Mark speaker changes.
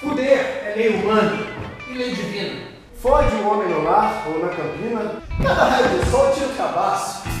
Speaker 1: Poder é lei humana e lei divina.
Speaker 2: Fode o homem no lar ou na campina,
Speaker 3: cada raio do sol tira o cabaço.